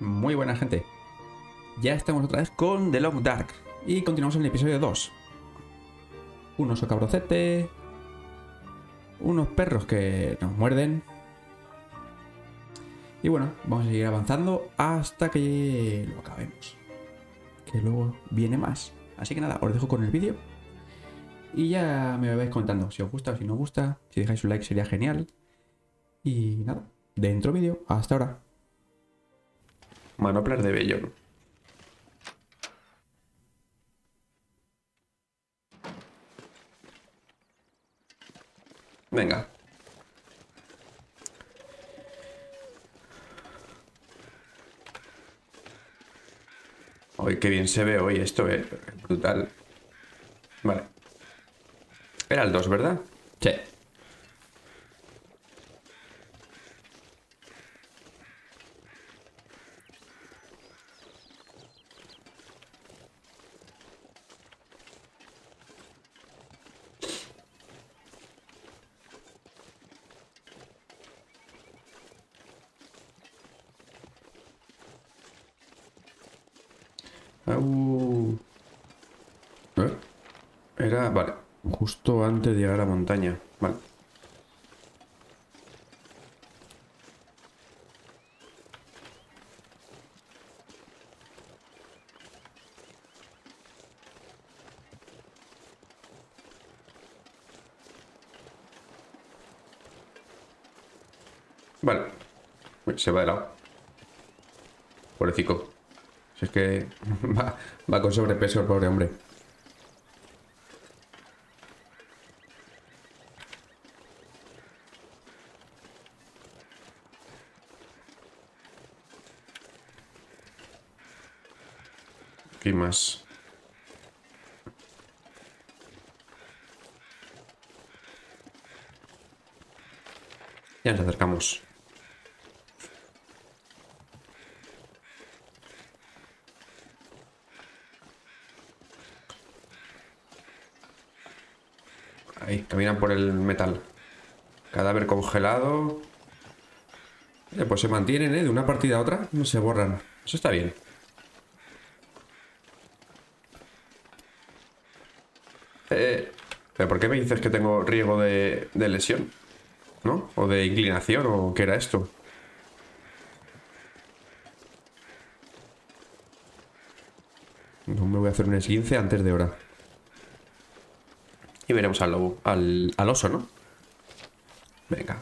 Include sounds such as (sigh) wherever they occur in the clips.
Muy buena gente. Ya estamos otra vez con The Long Dark y continuamos en el episodio 2. Un oso cabrocete, unos perros que nos muerden. Y bueno, vamos a seguir avanzando hasta que lo acabemos. Que luego viene más. Así que nada, os dejo con el vídeo. Y ya me vais contando si os gusta o si no os gusta. Si dejáis un like sería genial. Y nada, dentro vídeo. Hasta ahora. Manoplas de Bellón. Venga. Hoy qué bien se ve hoy esto, eh. Brutal. Vale. Era el 2, ¿verdad? Sí. Au. ¿Eh? Era, vale, justo antes de llegar a la montaña. Vale. Vale. Se va de lado. Pobrecico. Que va, con sobrepeso el pobre hombre. ¿Qué más? Ya nos acercamos. Ahí, caminan por el metal. Cadáver congelado. Eh, pues se mantienen, ¿eh? De una partida a otra. No se borran. Eso está bien. Eh, ¿Pero por qué me dices que tengo riesgo de, de lesión? ¿No? ¿O de inclinación? ¿O qué era esto? No me voy a hacer un esguince antes de hora. Y veremos al lobo, al, al oso, ¿no? Venga.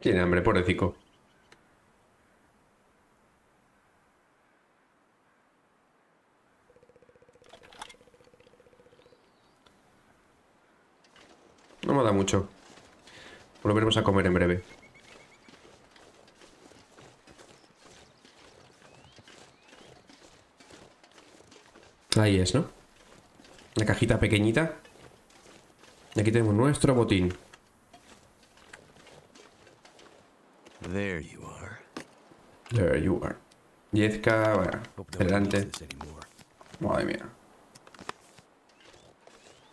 Tiene hambre, pobrecito. No me da mucho. Volveremos a comer en breve. Ahí es, ¿no? La cajita pequeñita. Y aquí tenemos nuestro botín. There you are. There you are. 10k, bueno, adelante. Madre mía.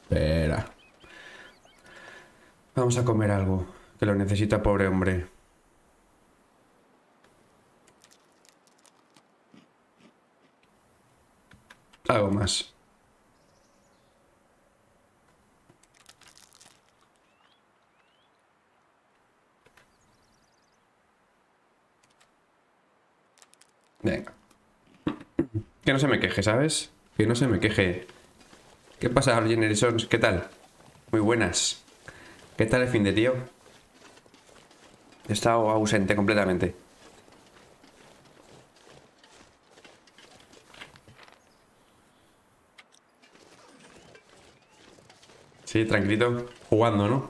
Espera. Vamos a comer algo. Que lo necesita pobre hombre. Algo más. Venga. Que no se me queje, ¿sabes? Que no se me queje. ¿Qué pasa, Generisons? ¿Qué tal? Muy buenas. ¿Qué tal el fin de tío? He estado ausente completamente. Sí, tranquilito, jugando, ¿no?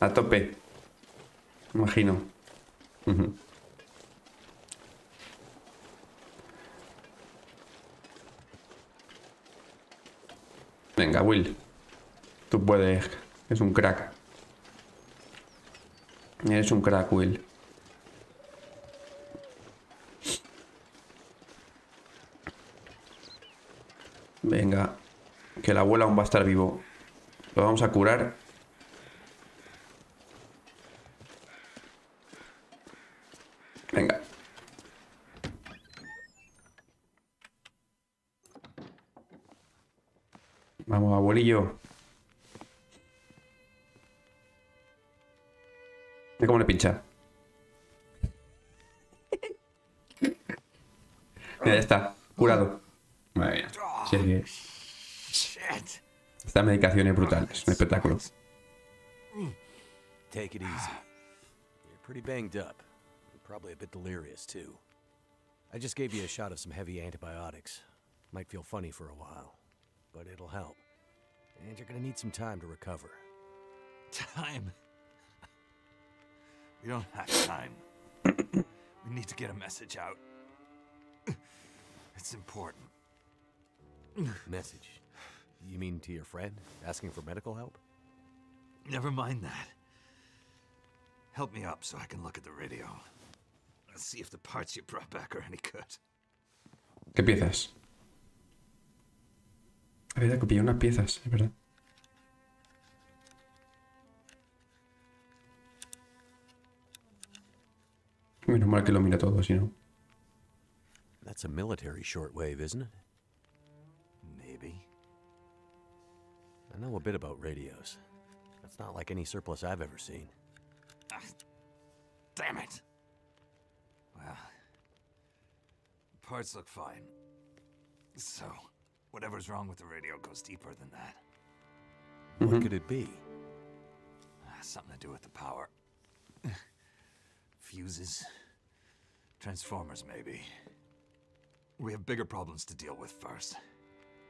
A tope. Imagino. Venga, Will. Tú puedes. Es un crack. Eres un crack, Will. Venga. Que la abuela aún va a estar vivo. Lo vamos a curar. Venga. Vamos, abuelillo. Mira cómo le pincha. Mira, ya está. Curado. Madre mía. Sí, es que Shit. esta medicación es brutal. Es un espectáculo. Take it easy. You're pretty banged up. You're probably a bit delirious, too. I just gave you a shot of some heavy antibiotics. Might feel funny for a while, but it'll help. And you're gonna need some time to recover. Time? We don't have time. we need to get a message out. It's important. Message. You mean to your friend? Asking for medical help? Never mind that. Help me up so I can look at the radio. Let's see if the parts you brought back are any good. ¿Qué piezas? Había que pillar unas piezas, es verdad. Menos mal que lo mira todo, si no. That's a military shortwave, isn't it? Maybe. I know a bit about radios. That's not like any surplus I've ever seen. Ah, damn it! Well, parts look fine. So, whatever's wrong with the radio goes deeper than that. What could it be? Ah, Something to do with the power. (laughs) Fuses. Transformers, maybe. We have bigger problems to deal with first.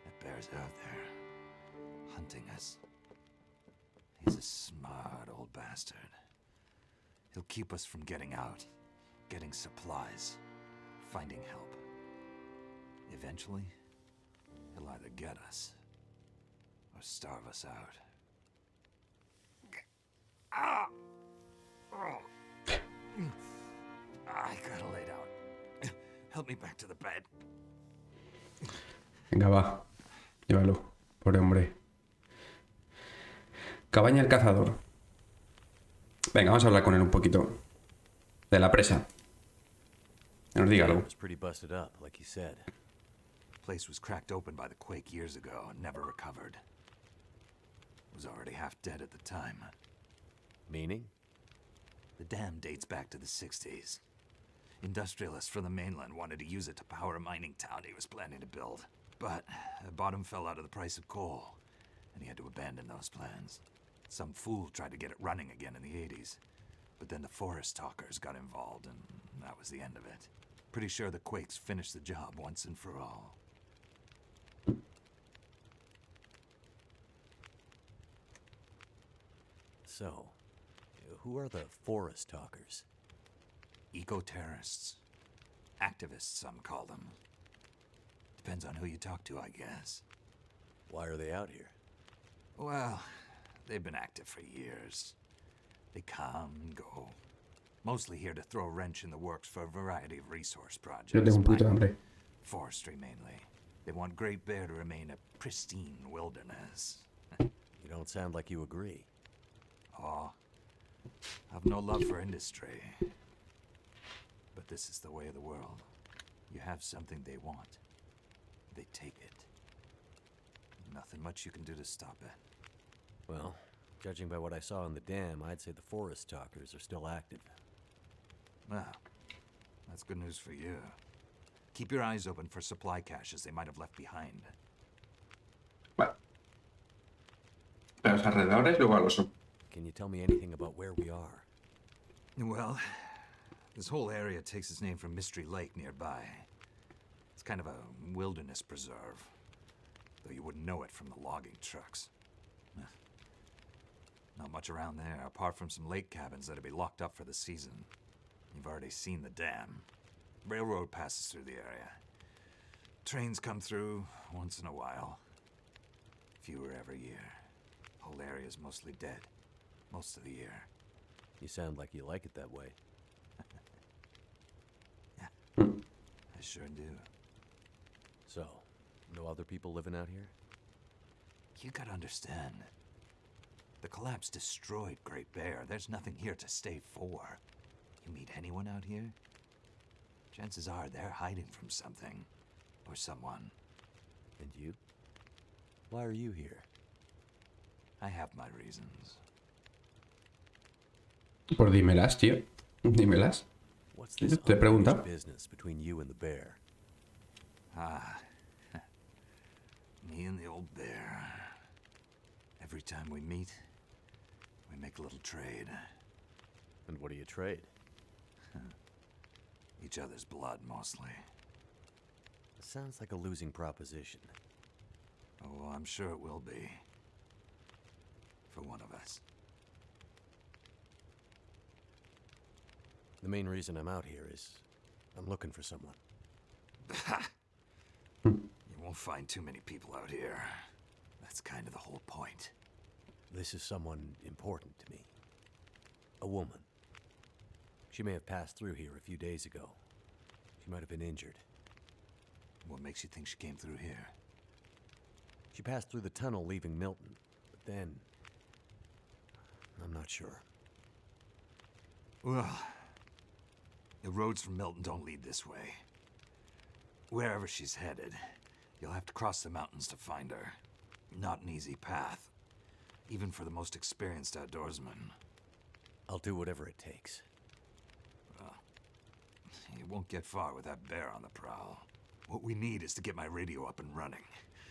That bear's out there, hunting us. He's a smart old bastard. He'll keep us from getting out, getting supplies, finding help. Eventually, he'll either get us or starve us out. Ah! Oh. I gotta lay down. Help me back to the bed. Venga, va. Llévalo. Pobre hombre. Cabaña el cazador. Venga, vamos a hablar con él un poquito. De la presa. Que nos diga It algo. was pretty busted up, like you said. Place was cracked open by the quake years ago and never recovered. Was already half dead at the time. Meaning? The dam dates back to the 60s. Industrialists from the mainland wanted to use it to power a mining town he was planning to build. But the bottom fell out of the price of coal, and he had to abandon those plans. Some fool tried to get it running again in the 80s. But then the forest talkers got involved, and that was the end of it. Pretty sure the Quakes finished the job once and for all. So, who are the forest talkers? Eco terrorists. Activists, some call them. Depends on who you talk to, I guess. Why are they out here? Well, they've been active for years. They come and go. Mostly here to throw a wrench in the works for a variety of resource projects. Yo tengo un poquito de mining, hambre. Forestry mainly. They want Great Bear to remain a pristine wilderness. You don't sound like you agree. Oh, I've no love for industry. But this is the way of the world. You have something they want, they take it. Nothing much you can do to stop it. Well, judging by what I saw in the dam, I'd say the forest talkers are still active. Well, that's good news for you. Keep your eyes open for supply caches they might have left behind. Vale. A los alrededores, luego al oso. Can you tell me anything about where we are? Well, this whole area takes its name from Mystery Lake nearby. It's kind of a wilderness preserve, though you wouldn't know it from the logging trucks. (sighs) Not much around there, apart from some lake cabins that'll be locked up for the season. You've already seen the dam. Railroad passes through the area. Trains come through once in a while. Fewer every year. Whole area's mostly dead. Most of the year. You sound like you like it that way. (laughs) I sure do. So, No other people living out here? You gotta understand. The collapse destroyed Great Bear. There's nothing here to stay for. You meet anyone out here? Chances are they're hiding from something. Or someone. And you? Why are you here? I have my reasons. Por dímelas, tío. Dímelas. What's Te this he preguntado. unfinished business between you and the bear? Ah. (laughs) Me and the old bear. Every time we meet, we make a little trade. And what do you trade? (laughs) Each other's blood, mostly. Sounds like a losing proposition. Oh, I'm sure it will be. For one of us. The main reason I'm out here is I'm looking for someone. You won't find too many people out here. That's kind of the whole point. This is someone important to me. A woman. She may have passed through here a few days ago. She might have been injured. What makes you think she came through here? She passed through the tunnel leaving Milton, but then. I'm not sure. Well, the roads from Milton don't lead this way. Wherever she's headed, you'll have to cross the mountains to find her. Not an easy path, even for the most experienced outdoorsman. I'll do whatever it takes. You won't get far with that bear on the prowl. What we need is to get my radio up and running,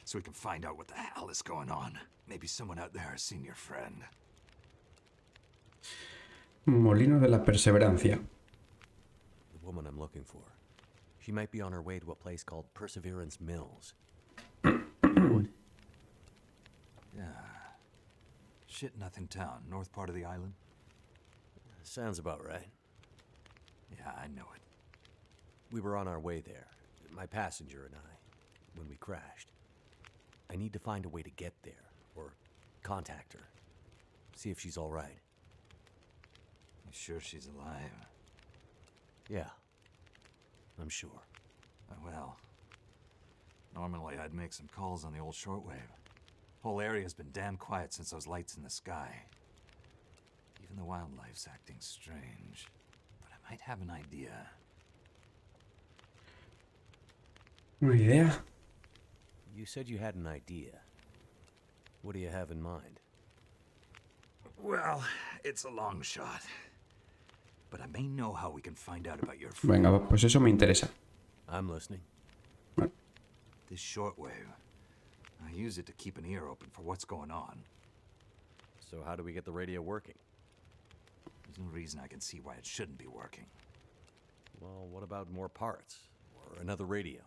so we can find out what the hell is going on. Maybe someone out there has seen your friend. Molino de la Perseverancia. Woman I'm looking for. She might be on her way to a place called Perseverance Mills. (coughs) Yeah, Shit Nothing Town, north part of the island. Sounds about right. Yeah, I know it. We were on our way there, my passenger and I, when we crashed. I need to find a way to get there, or contact her. See if she's alright. You sure she's alive? Yeah. I'm sure. Uh, well, normally I'd make some calls on the old shortwave. Whole area's been damn quiet since those lights in the sky. Even the wildlife's acting strange. But I might have an idea. Una idea. You said you had an idea. What do you have in mind? Well, it's a long shot. Venga, pues eso me interesa. I'm listening. This shortwave. I use it to keep an ear open for what's going on. So, how do we get the radio working? There's no reason I can see why it shouldn't be working. Well, what about more parts? Or another radio?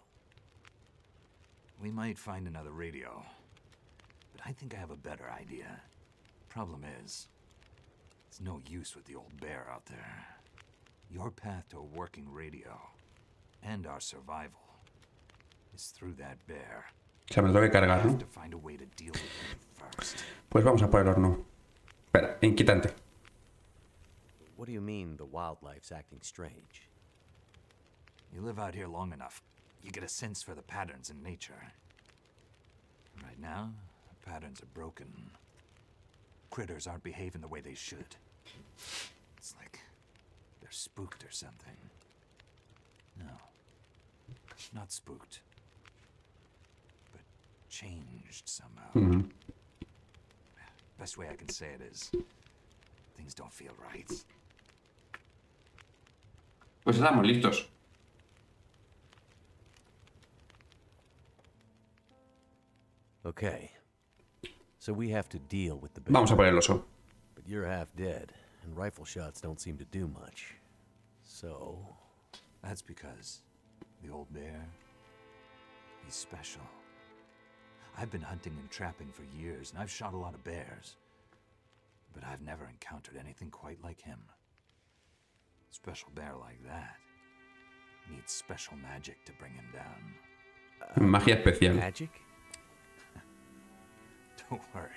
We might find another radio. But I think I have a better idea. Problem is, it's no use with the old bear out there. Your path to a working radio and our survival is through that bear. O sea, me lo tengo que I cargar, ¿no? to find a way to deal first. Pues vamos a por el horno. Espera, inquietante. What do you mean the wildlife's acting strange? You live out here long enough, you get a sense for the patterns in nature. Right now, the patterns are broken. Critters aren't behaving the way they should. It's they're spooked or something. No, not spooked, but changed somehow. Ujú. Best way I can say it is things don't feel right. Pues estamos listos. Okay. So we have to deal with the bear. Vamos a por el oso. But you're half dead, and rifle shots don't seem to do much. So, That's because the old bear, he's special. I've been hunting and trapping for years, and I've shot a lot of bears. But I've never encountered anything quite like him. Special bear like that needs special magic to bring him down. Magia especial. magic? (laughs) Don't worry,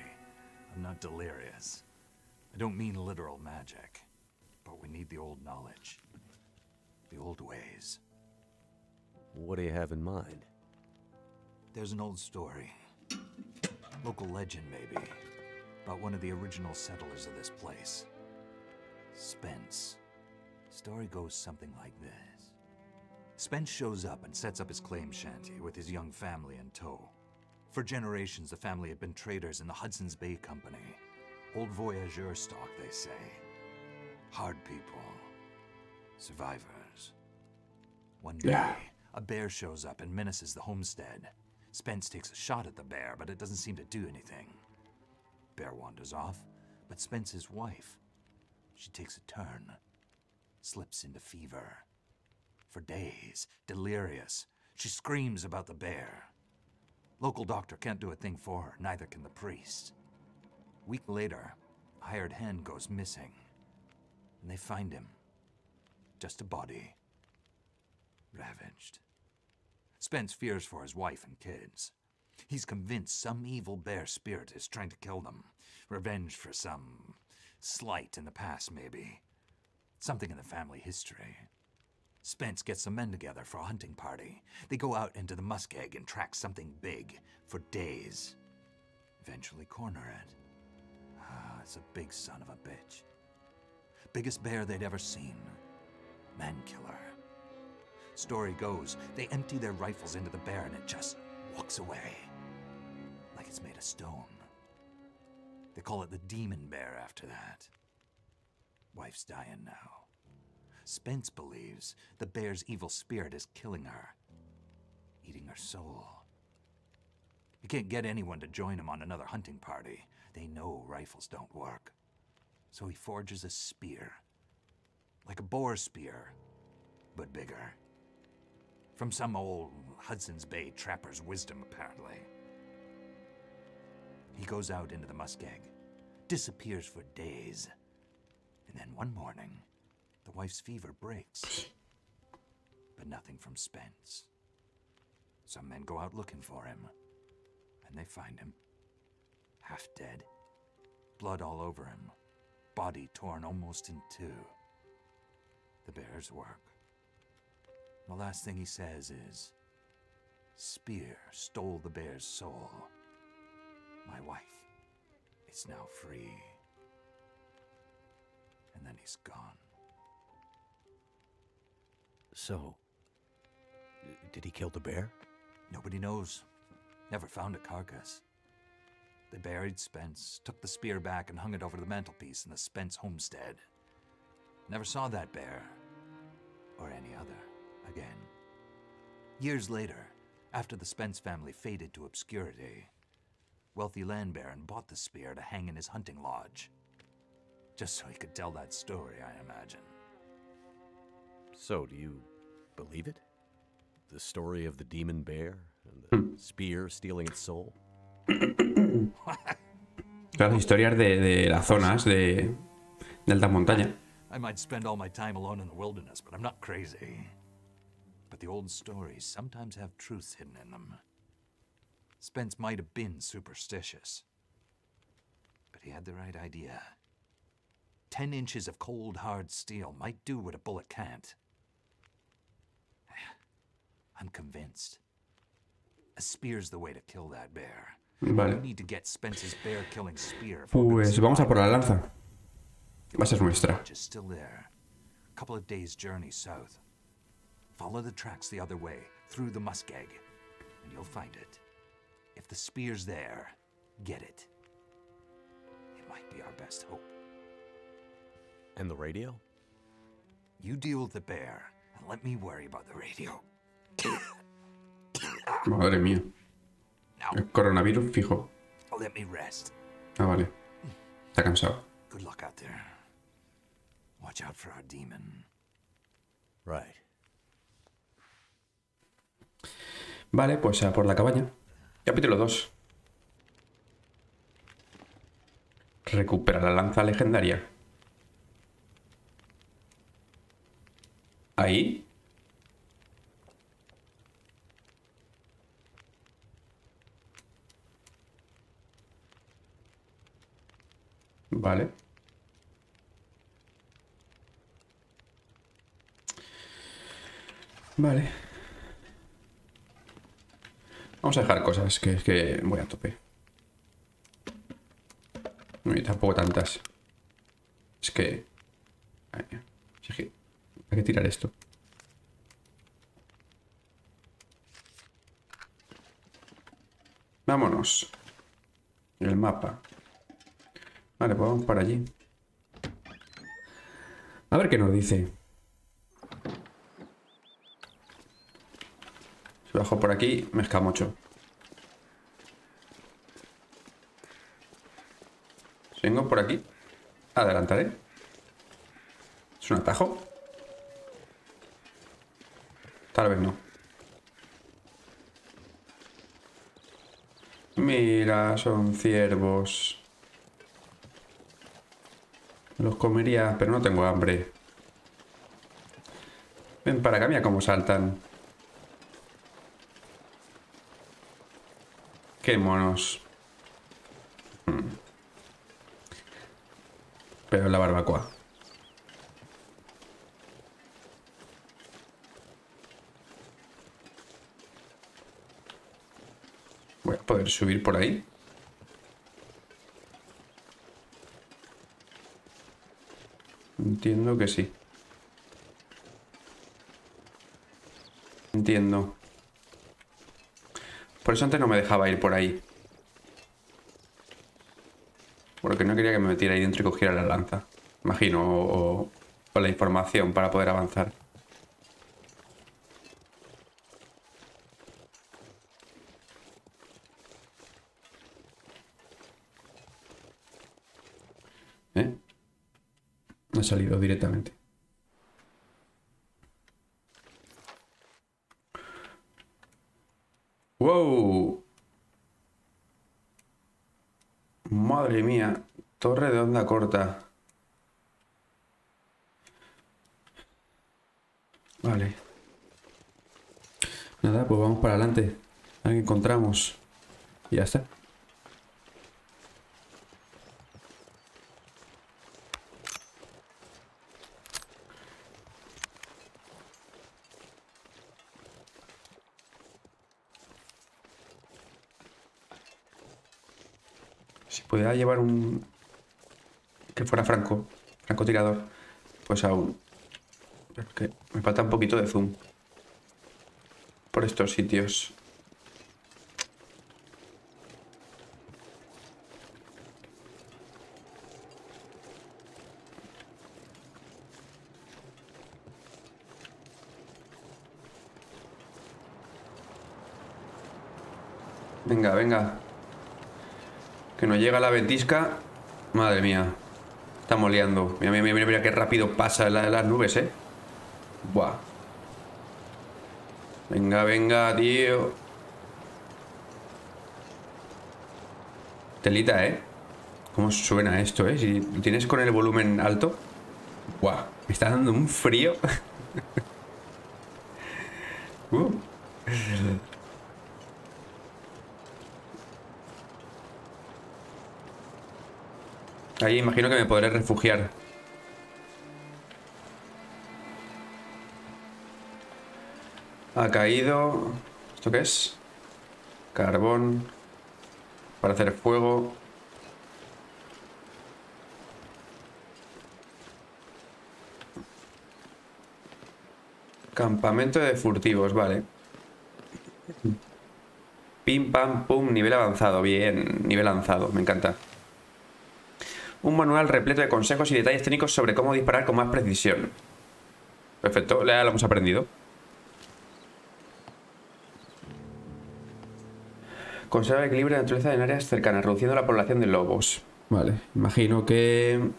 I'm not delirious. I don't mean literal magic, but we need the old knowledge, the old ways. What do you have in mind? There's an old story. Local legend, maybe. About one of the original settlers of this place. Spence. Story goes something like this. Spence shows up and sets up his claim shanty with his young family in tow. For generations, the family had been traders in the Hudson's Bay Company. Old voyageur stock, they say. Hard people. Survivors. One day, Yeah. a bear shows up and menaces the homestead. Spence takes a shot at the bear, but it doesn't seem to do anything. Bear wanders off, but Spence's wife, she takes a turn, slips into fever. For days, delirious, she screams about the bear. Local doctor can't do a thing for her, neither can the priest. Week later, a hired hand goes missing, and they find him. Just a body. Ravaged. Spence fears for his wife and kids. He's convinced some evil bear spirit is trying to kill them. Revenge for some slight in the past, maybe. Something in the family history. Spence gets some men together for a hunting party. They go out into the muskeg and track something big for days. Eventually corner it. Ah, it's a big son of a bitch. Biggest bear they'd ever seen. Man killer. Story goes, they empty their rifles into the bear and it just walks away. Like it's made of stone. They call it the demon bear after that. Wife's dying now. Spence believes the bear's evil spirit is killing her, eating her soul. He can't get anyone to join him on another hunting party. They know rifles don't work. So he forges a spear. Like a boar spear, but bigger. From some old Hudson's Bay trapper's wisdom, apparently. He goes out into the muskeg, disappears for days, and then one morning, the wife's fever breaks. (sniffs) But nothing from Spence. Some men go out looking for him, and they find him. Half dead, blood all over him, body torn almost in two. The bear's work. The last thing he says is Spear stole the bear's soul. My wife is now free. And then he's gone. So, did he kill the bear? Nobody knows. Never found a carcass. They buried Spence, took the spear back, and hung it over the mantelpiece in the Spence homestead. Never saw that bear, or any other, again. Years later, after the Spence family faded to obscurity, wealthy land baron bought the spear to hang in his hunting lodge. Just so he could tell that story, I imagine. So, do you believe it? The story of the demon bear and the spear stealing its soul? (coughs) Las historias de, de las zonas de, de alta montaña. I might spend all my time alone in the wilderness, but I'm not crazy. But the old stories sometimes have truths hidden in them. Spence might have been superstitious, but he had the right idea. Ten inches of cold, hard steel might do what a bullet can't. (sighs) I'm convinced. A spear's the way to kill that bear. We Vale. need to get Spence's bear-killing spear. if we're Pues vamos a por la lanza. Va a ser nuestra. Still there. A couple of days' journey south. Follow the tracks the other way, through the muskeg, and you'll find it. If the spear's there, get it. It might be our best hope. And the radio? You deal with the bear, and let me worry about the radio. (coughs) Madre mía. Now, El coronavirus fijo. let me rest. Ah, vale. Está cansado. Good luck out there. Watch out for our demon. Right. Vale, pues a por la cabaña. Capítulo 2. Recupera la lanza legendaria. Ahí. Vale. Vale. Vamos a dejar cosas, que es que voy a tope. Y tampoco tantas. Es que... Ay, es que... Hay que tirar esto. Vámonos. El mapa. Vale, pues vamos para allí. A ver qué nos dice. Si bajo por aquí, me escamocho. Si vengo por aquí, adelantaré. ¿Es un atajo? Tal vez no. Mira, son ciervos. Los comería, pero no tengo hambre. Ven para acá, mira cómo saltan. Qué monos. Hmm. Pero la barbacoa. Voy a poder subir por ahí. Entiendo que sí. Entiendo. Por eso antes no me dejaba ir por ahí. Porque no quería que me metiera ahí dentro y cogiera la lanza. Imagino, o, la información para poder avanzar. ¿Eh? Ha salido directamente. ¡Wow! Madre mía, corta. Vale. Nada, pues vamos para adelante. A encontramos. Y ya está. Si pudiera llevar un... fuera franco, francotirador, pues aún. Me falta un poquito de zoom. Por estos sitios. Venga, venga. Que nos llega la ventisca. Madre mía. Estamos liando. Mira, mira, mira, mira qué rápido pasa la- las nubes, eh. Buah. Venga, venga, tío. Telita, eh. ¿Cómo suena esto, eh? Si tienes con el volumen alto. Buah. Me está dando un frío. (laughs) Uh. Ahí imagino que me podré refugiar. Ha caído... ¿Esto qué es? Carbón. Para hacer fuego. Campamento de furtivos, vale. Pim, pam, pum, nivel avanzado. Bien, nivel avanzado, me encanta. Un manual repleto de consejos y detalles técnicos sobre cómo disparar con más precisión. Perfecto, ya lo hemos aprendido. Conserva el equilibrio de naturaleza en áreas cercanas, reduciendo la población de lobos. Vale, imagino que...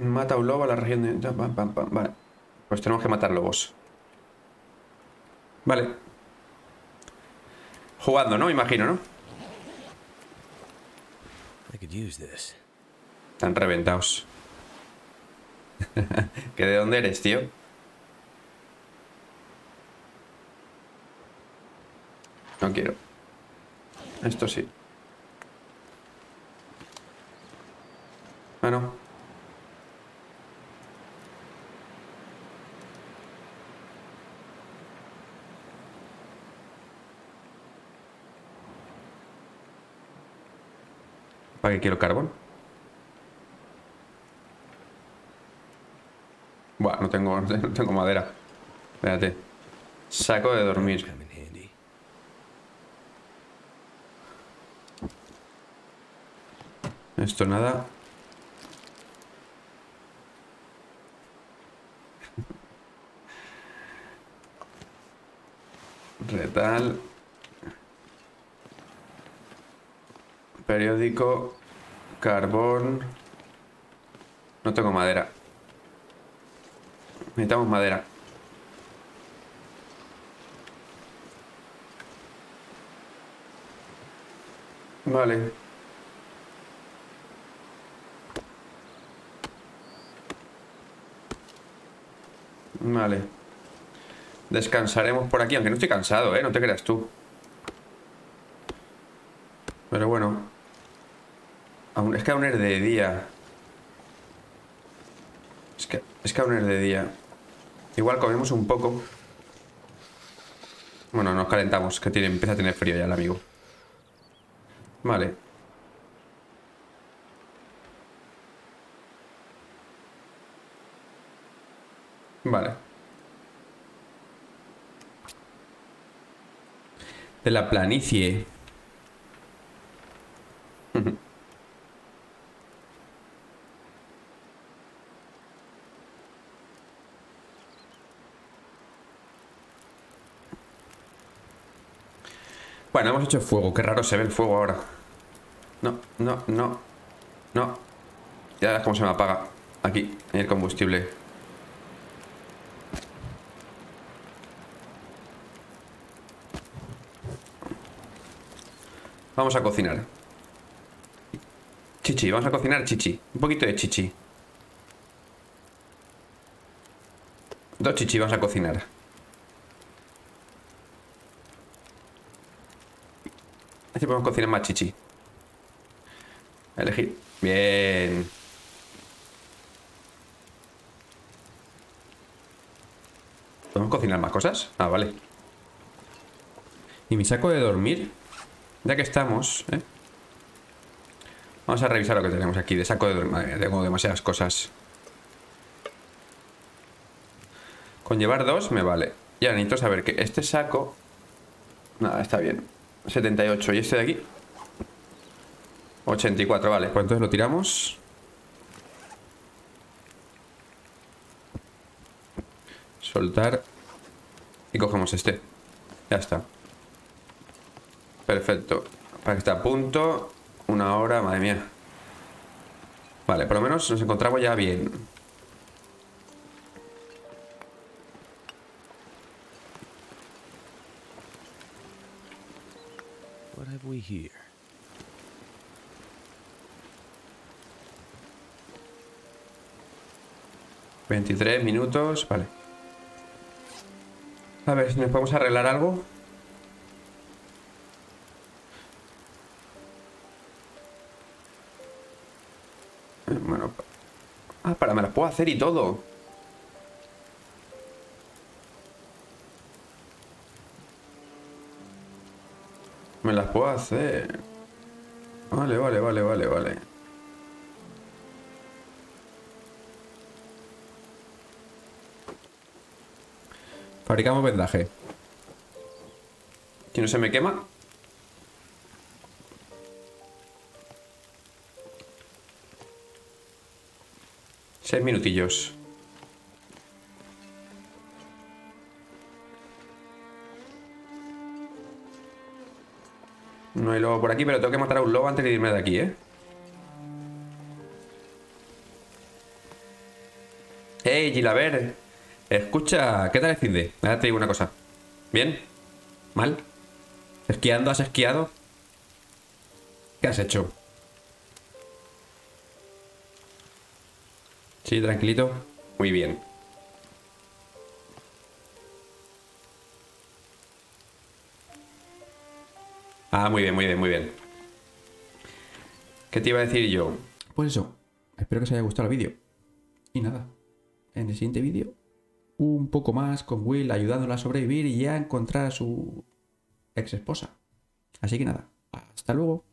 Mata a un lobo a la región de... Pam, pam, pam. Vale. Pues tenemos que matar lobos. Vale. Jugando, ¿no? Imagino, ¿no? Están reventados. (laughs) ¿Que de dónde eres, tío? No quiero. Esto sí. Ah, no. ¿Para qué quiero carbón? Buah, no tengo, (laughs) no tengo madera. Espérate. Saco de dormir. Esto nada. (laughs) Retal. Periódico. Carbón. No tengo madera. Necesitamos madera. Vale. Vale. Descansaremos por aquí, aunque no estoy cansado, ¿eh? No te creas tú. Pero bueno. Es que aún es de día. Es que, es que aún es de día. Igual comemos un poco. Bueno, nos calentamos, que tiene, empieza a tener frío ya el amigo. Vale. Vale. De la planicie. Bueno, hemos hecho fuego. Qué raro se ve el fuego ahora. No, no, no. No. Ya verás cómo se me apaga. Aquí, en el combustible. Vamos a cocinar. Chichi, vamos a cocinar chichi. Un poquito de chichi. Dos chichi vamos a cocinar. Así podemos cocinar más chichi. Elegir. Bien. ¿Podemos cocinar más cosas? Ah, vale. ¿Y mi saco de dormir? Ya que estamos, ¿eh? Vamos a revisar lo que tenemos aquí de saco de dormir. Madre tengo demasiadas cosas. Con llevar dos me vale. Ya necesito saber que este saco... Nada, está bien. 78. ¿Y este de aquí? 84, vale. Pues entonces lo tiramos. Soltar. Y cogemos este. Ya está. Perfecto. Para que esté a punto. Una hora, madre mía. Vale, por lo menos nos encontramos ya bien. Have we here? ¿23 minutos? Vale. A ver si nos podemos arreglar algo. Bueno. Ah, para, me las puedo hacer y todo. Me las puedo hacer. Vale, vale, vale, vale, vale. Fabricamos vendaje. Si no se me quema. Seis minutillos. No hay lobo por aquí, pero tengo que matar a un lobo antes de irme de aquí, ¿eh? ¡Hey, Gilaber! Escucha, ¿qué tal el? Ahora te digo una cosa. ¿Bien? ¿Mal? ¿Esquiando? ¿Has esquiado? ¿Qué has hecho? Sí, tranquilito. Muy bien. Ah, muy bien, muy bien, muy bien. ¿Qué te iba a decir yo? Pues eso. espero que os haya gustado el vídeo. Y nada, en el siguiente vídeo, un poco más con Will ayudándola a sobrevivir y a encontrar a su ex esposa. Así que nada, hasta luego.